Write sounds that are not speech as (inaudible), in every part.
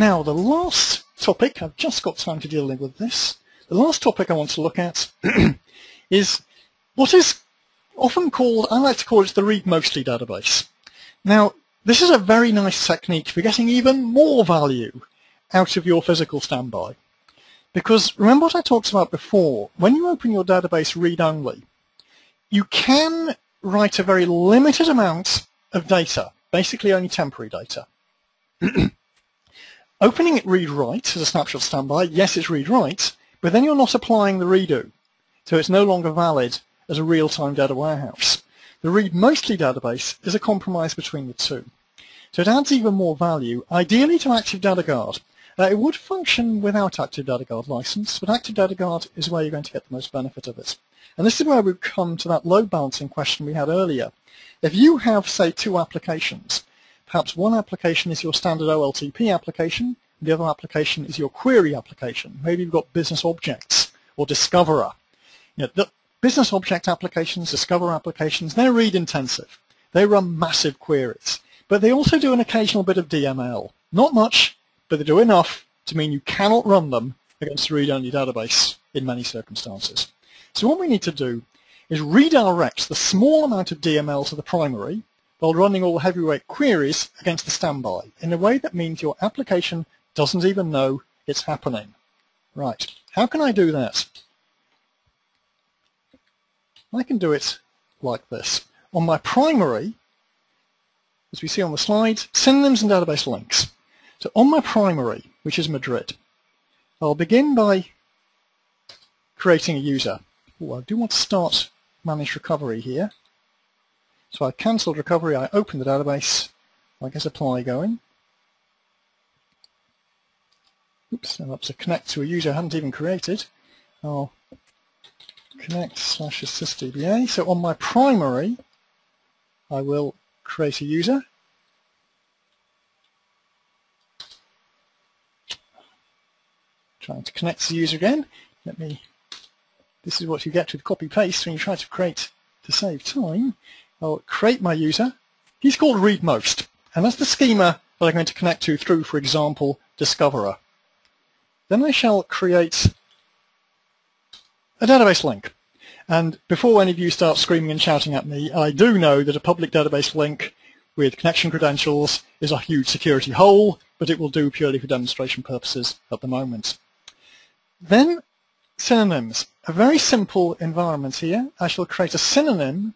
Now, the last topic, I've just got time to deal with this. The last topic I want to look at (clears throat) is what is often called, I like to call it the read mostly database. Now, this is a very nice technique for getting even more value out of your physical standby. Because remember what I talked about before, when you open your database read-only, you can write a very limited amount of data, basically only temporary data. (clears throat) Opening it read-write as a snapshot standby, yes, it's read-write, but then you're not applying the redo, so it's no longer valid as a real-time data warehouse. The read-mostly database is a compromise between the two. So it adds even more value, ideally to Active Data Guard. Uh, it would function without Active Data Guard license, but Active Data Guard is where you're going to get the most benefit of it. And this is where we come to that load balancing question we had earlier. If you have, say, two applications, perhaps one application is your standard OLTP application, the other application is your query application. Maybe you've got business objects or Discoverer. You know, the business object applications, discoverer applications, they're read intensive. They run massive queries. But they also do an occasional bit of DML. Not much, but they do enough to mean you cannot run them against a read-only database in many circumstances. So what we need to do is redirect the small amount of DML to the primary while running all heavyweight queries against the standby in a way that means your application doesn't even know it's happening. Right, how can I do that? I can do it like this. On my primary, as we see on the slide, synonyms and database links. So on my primary, which is Madrid, I'll begin by creating a user. Oh, I do want to start manage recovery here. So I cancelled recovery, I opened the database, I get apply going. Oops, that's to connect to a user I hadn't even created. I'll connect slash as sysdba. So on my primary, I will create a user. Trying to connect to the user again. Let me, this is what you get with copy paste when you try to create to save time. I'll create my user. He's called readMost, and that's the schema that I'm going to connect to through, for example, Discoverer. Then I shall create a database link. And before any of you start screaming and shouting at me, I do know that a public database link with connection credentials is a huge security hole, but it will do purely for demonstration purposes at the moment. Then synonyms. A very simple environment here. I shall create a synonym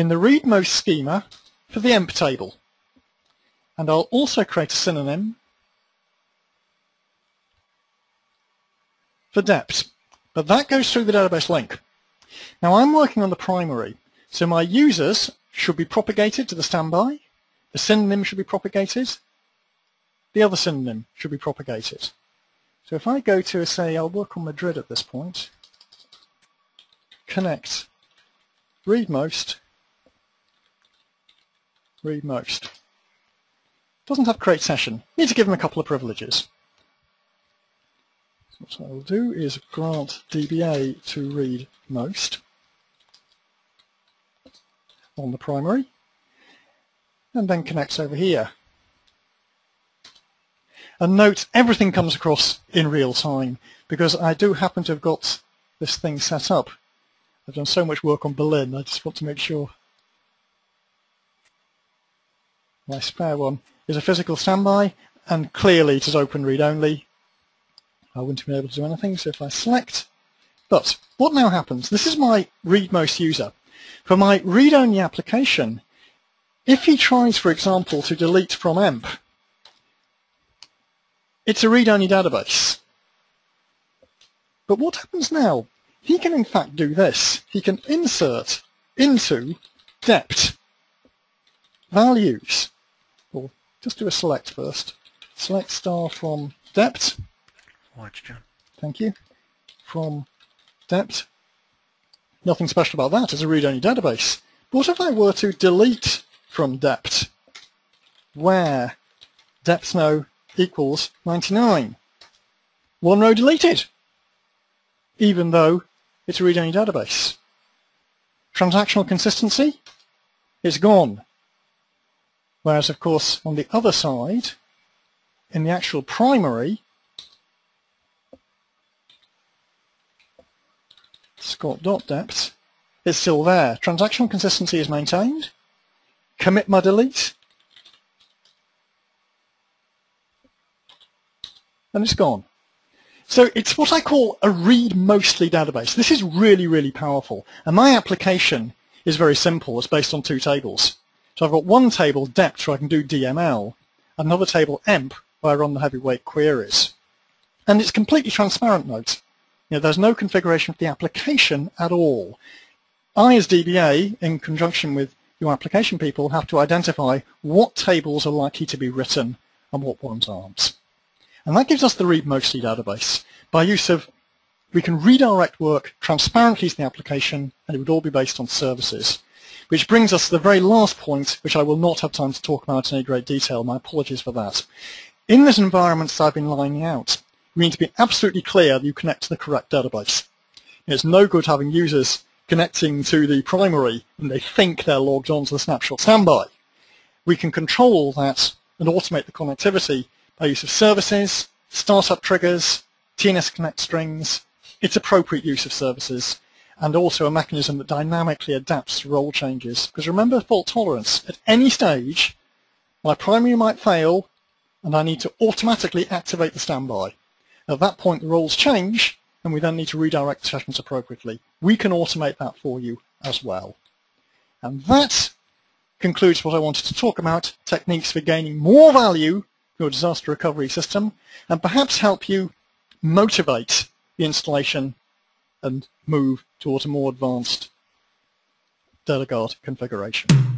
in the read most schema for the emp table. And I'll also create a synonym for dept. But that goes through the database link. Now I'm working on the primary, so my users should be propagated to the standby, the synonym should be propagated, the other synonym should be propagated. So if I go to, say, I'll work on Madrid at this point, connect, read most, read most. Doesn't have create session. Need to give them a couple of privileges. So what I'll do is grant DBA to read most on the primary and then connects over here. And note, everything comes across in real time because I do happen to have got this thing set up. I've done so much work on Berlin, I just want to make sure my spare one is a physical standby and clearly it is open read only I wouldn't be able to do anything. So if I select, but what now happens? This is my read most user. For my read-only application, if he tries, for example, to delete from EMP, it's a read-only database. But what happens now? He can in fact do this. He can insert into dept values. Just do a select first. Select star from dept Watch, John. Thank you. From dept. Nothing special about that. It's a read-only database. But what if I were to delete from dept? Where dept no equals 99. One row deleted, even though it's a read-only database. Transactional consistency is gone. Whereas, of course, on the other side, in the actual primary, Scott.dept is still there. Transaction consistency is maintained. Commit my delete. And it's gone. So it's what I call a read-mostly database. This is really, really powerful. And my application is very simple. It's based on two tables. So I've got one table, dept, where I can do DML, another table, emp, where I run the heavyweight queries. And it's completely transparent, note. You know, there's no configuration for the application at all. I, as DBA, in conjunction with your application people, have to identify what tables are likely to be written and what ones aren't. And that gives us the read-mostly database. By use of, we can redirect work transparently to the application, and it would all be based on services. Which brings us to the very last point, which I will not have time to talk about in any great detail. My apologies for that. In this environment that I've been lining out, we need to be absolutely clear that you connect to the correct database. It's no good having users connecting to the primary and they think they're logged on to the snapshot standby. We can control that and automate the connectivity by use of services, startup triggers, TNS Connect strings, its appropriate use of services, and also a mechanism that dynamically adapts to role changes. Because remember fault tolerance, at any stage, my primary might fail, and I need to automatically activate the standby. At that point, the roles change, and we then need to redirect the sessions appropriately. We can automate that for you as well. And that concludes what I wanted to talk about, techniques for gaining more value your disaster recovery system and perhaps help you motivate the installation and move towards a more advanced DataGuard configuration.